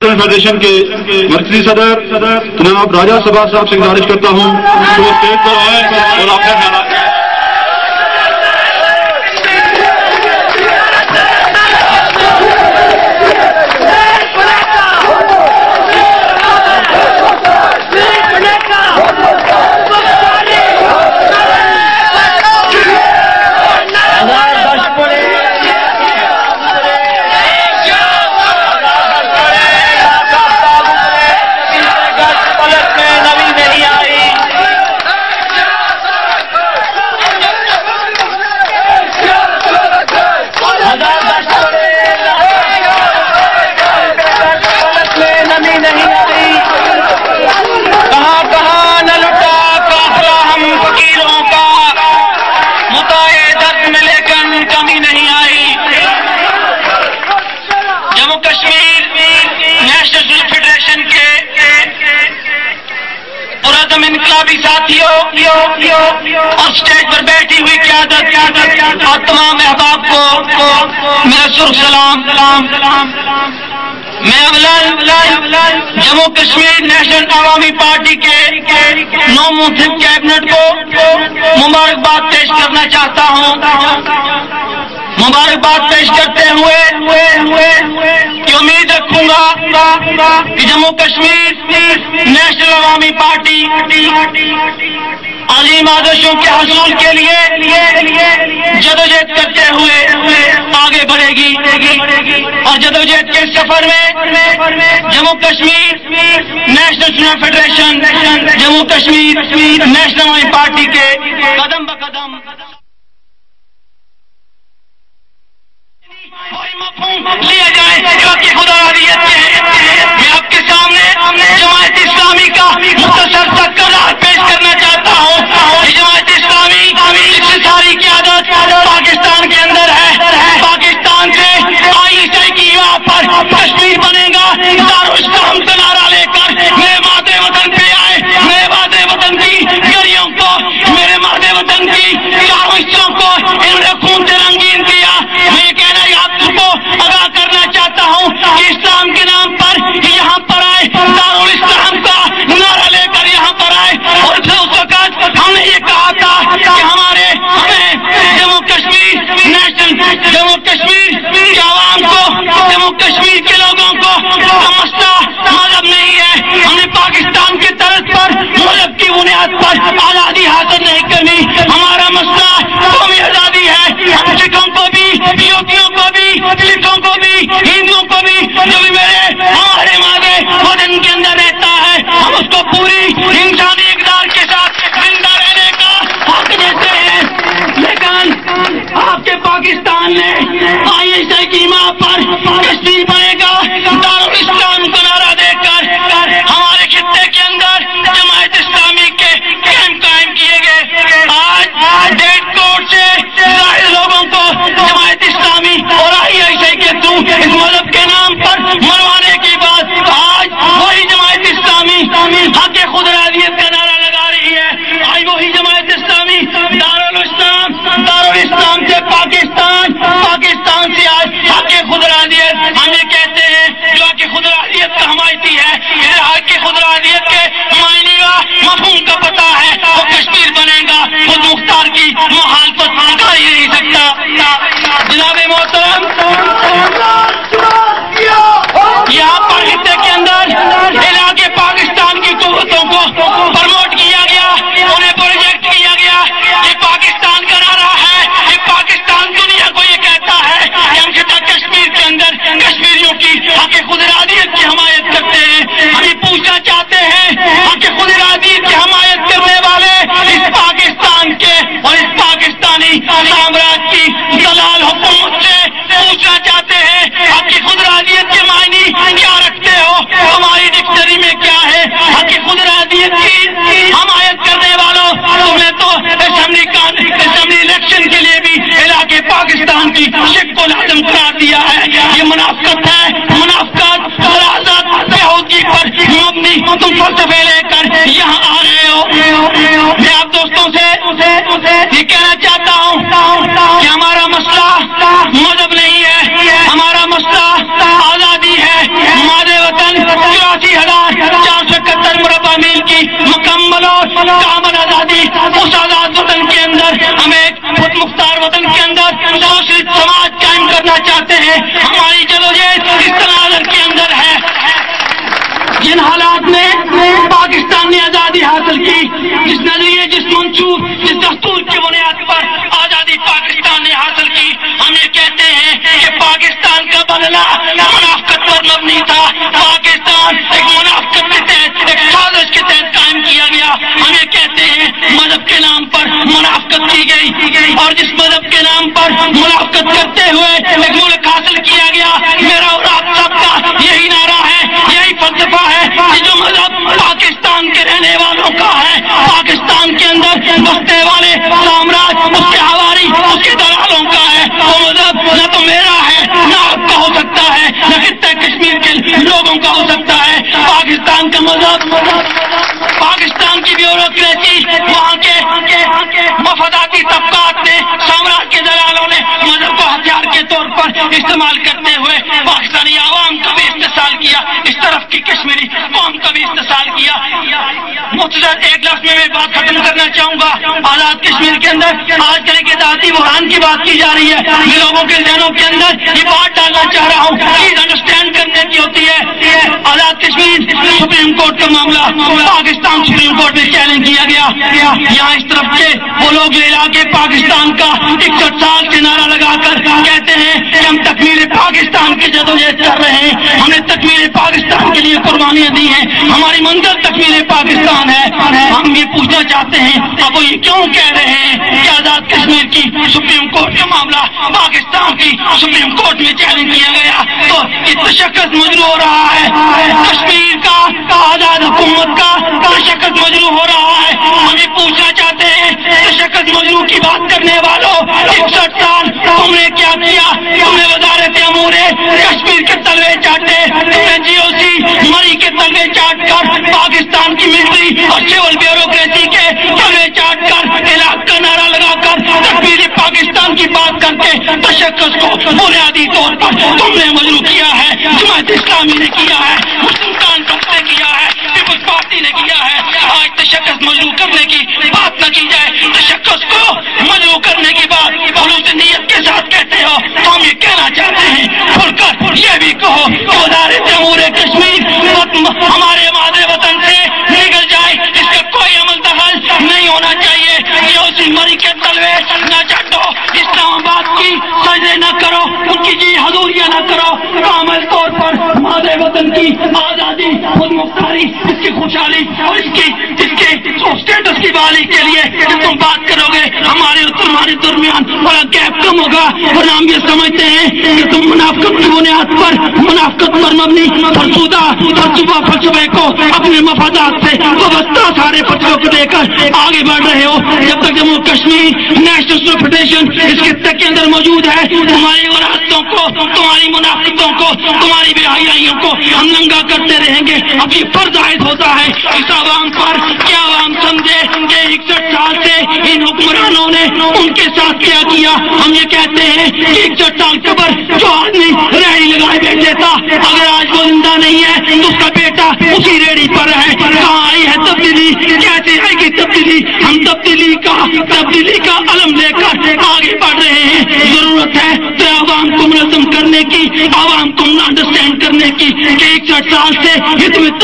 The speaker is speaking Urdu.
فیڈریشن کے مرکزی صدر جناب راجہ سبھا صاحب سے گزارش کرتا ہوں اسٹیج پر آئے اور اپنے اس اسٹیج پر بیٹھی ہوئی کیا اور تمام احباب کو میرا سرخ سلام۔ سلام میں جموں کشمیر نیشنل عوامی پارٹی کے نو منتخب کیبنٹ کو مبارکباد پیش کرنا چاہتا ہوں۔ مبارکباد پیش کرتے ہوئے کہ جموں کشمیر نیشنل عوامی پارٹی عظیم آدرشوں کے حصول کے لیے جدوجہد کرتے ہوئے آگے بڑھے گی اور جدوجہد کے سفر میں Jammu Kashmir national student federation Jammu Kashmir national Awami party کے قدم بقدم لیے جائیں۔ کشمیر کے لوگوں کو مسئلہ مذہب نہیں ہے، ہمیں پاکستان کے طرز پر مذہب کی تم فرصفے لے کر یہاں آ رہے ہو۔ میں آپ دوستوں سے یہ کہنا چاہتا ہوں کہ ہمارا مسئلہ مذہب نہیں ہے۔ ہمارا مسئلہ آزادی ہے۔ مادے وطن چوراسی ہزار چار سو اکہتر مربع میل کی مکمل اور کامل آزادی۔ اس آزاد وطن کے اندر ہمیں ایک خود مختار وطن کے اندر سوشلسٹ سماج قائم کرنا چاہتے ہیں۔ ہماری جدوجہد اس طرح کے اندر ہے۔ جن حالات میں آزادی حاصل کی، جس نظریے، جس منصوب، جس دستور کی بنیاد پر آزادی پاکستان نے حاصل کی۔ ہم یہ کہتے ہیں کہ پاکستان کا بدلا منافقت پر مبنی تھا۔ پاکستان ایک منافقت کے تحت، ایک سازش کے تحت قائم کیا گیا۔ ہم یہ کہتے ہیں مذہب کے نام پر منافقت کی گئی۔ اور جس مذہب کے نام پر منافقت کرتے ہوئے ایک ملک حاصل کیا گیا، میرا اور آپ سب کا یہی نعرہ ہے، یہی فلسفہ ہے کہ جو مذہب پاکستان کے رہنے والوں کا ہے۔ پاکستان کے اندر بستے والے، سامراج اس کے حواری اس کے دلالوں کا ہے۔ وہ مذہب نہ تو میرا ہے، نہ آپ کا ہو سکتا ہے، نہ خطہ کشمیر کے لوگوں کا ہو سکتا ہے۔ پاکستان کا مذہب، پاکستان کی بیوروکریسی، وہاں کے مفاداتی طبقات نے سامراج کے دلالوں نے مذہب کو ہتھیار کے طور پر استعمال کرتے ہوئے پاکستانی عوام کا بھی استحصال کیا۔ اس طرف کی کشمیری قوم کا بھی استحصال مختصر ایک لفظ میں میں بات ختم کرنا چاہوں گا۔ آزاد کشمیر کے اندر آج کل کے ذاتی بحران کی بات کی جا رہی ہے۔ میں لوگوں کے ذہنوں کے اندر یہ بات ڈالنا چاہ رہا ہوں۔ پلیز انڈرسٹینڈ کرنے کی ہوتی ہے۔ سپریم کورٹ کا معاملہ، پاکستان سپریم کورٹ میں چیلنج کیا گیا۔ یہاں اس طرف کے وہ لوگ جو علاقے پاکستان کا اکسٹھ سال سے نعرہ لگا کر کہتے ہیں کہ ہم تکمیل پاکستان کی جدوجہد کر رہے ہیں۔ ہم نے تکمیل پاکستان کے لیے قربانیاں دی ہیں۔ ہماری منزل تکمیل پاکستان ہے۔ ہم یہ پوچھنا چاہتے ہیں، اب وہ یہ کیوں کہہ رہے ہیں کہ آزاد کشمیر کی سپریم کورٹ کا معاملہ پاکستان کی سپریم کورٹ میں چیلنج کیا گیا؟ تو یہ تشخص مجرو ہو رہا ہے۔ کشمیر کا آزاد حکومت کا تشخص مجرو ہو رہا ہے؟ ہم یہ پوچھنا چاہتے ہیں تشخص مجرو کی بات کرنے والوں اکسٹھ سال تم نے کیا کیا؟ تم نے وزارت امور کشمیر کے تلوے چاٹے تم نے جی او سی مری کے تلوے چاٹ کر پاکستان کی ملٹری اور سول بیوروکریسی کے تلوے چاٹ کر علاق کا نعرہ لگا کر تکبیر پاکستان کی بات کر کے تشخص کو بنیادی طور پر تم نے مجرو کیا ہے، جماعت اسلامی نے کیا ہے مسلم کانفرنس نے کیا ہے پیپلز پارٹی نے کیا ہے آج تشخص مجرو کرنے کی بات نہ کی جائے، تشخص کو مجرو کرنے کی بات خلوص نیت کے ساتھ کہتے ہو، تو ہم یہ کہنا چاہتے ہیں کھل کر یہ بھی کہو کہ ادارے جمہور کشمیر ہمارے مادر وطن سے نکل جائے، اس کا کوئی عمل دخل نہیں ہونا چاہیے، یہ اسی مری کے تلوے نہ چٹو اسلام آباد کی سجدے نہ کرو ان کی جی حضوریاں نہ کرو کامل طور پر مادر وطن کی آزادی، خود مختاری، اس کی خوشحالی اور اس کی، اس کے اسٹیٹس کی بحالی کے لیے جب تم بات کرو گے، ہمارے اور تمہارے درمیان بڑا گیپ کم ہوگا۔ اور ہم یہ سمجھتے ہیں کہ تم منافقت کی بنیاد پر، منافقت پر مبنی فرسودہ فلسفہ فلسفے کو اپنے مفادات سے وابستہ سارے فلسفوں کو لے کر آگے بڑھ رہے ہو۔ جب تک جموں کشمیر نیشنل فیڈریشن اس خطے کے اندر موجود ہے تمہاری وراثتوں کو، تمہاری منافقتوں کو، تمہاری بے حیائیوں کو ہم ننگا کرتے رہیں گے۔ اب یہ فرض عائد ہوتا ہے۔ اس عوام پر کیا عوام سمجھے؟ کہ اکسٹھ سال سے ان حکمرانوں نے ان کے ساتھ کیا کیا؟ ہم یہ کہتے ہیں کہ اکسٹھ سال قبر جو آدمی ریڑی لگائے بیٹھے تھا۔ اگر آج وہ زندہ نہیں ہے، تو اس کا بیٹا اسی ریڑی پر ہے۔ کہاں آئی ہے تبدیلی؟ کیسے آئے گی تبدیلی، ہم تبدیلی کا تبدیلی کا علم لے کر آگے بڑھ رہے ہیں۔ ضرورت ہے ختم کرنے کی عوام کو انڈرسٹینڈ کرنے کی کہ ایک اکسٹھ سال سے یہ تمہیں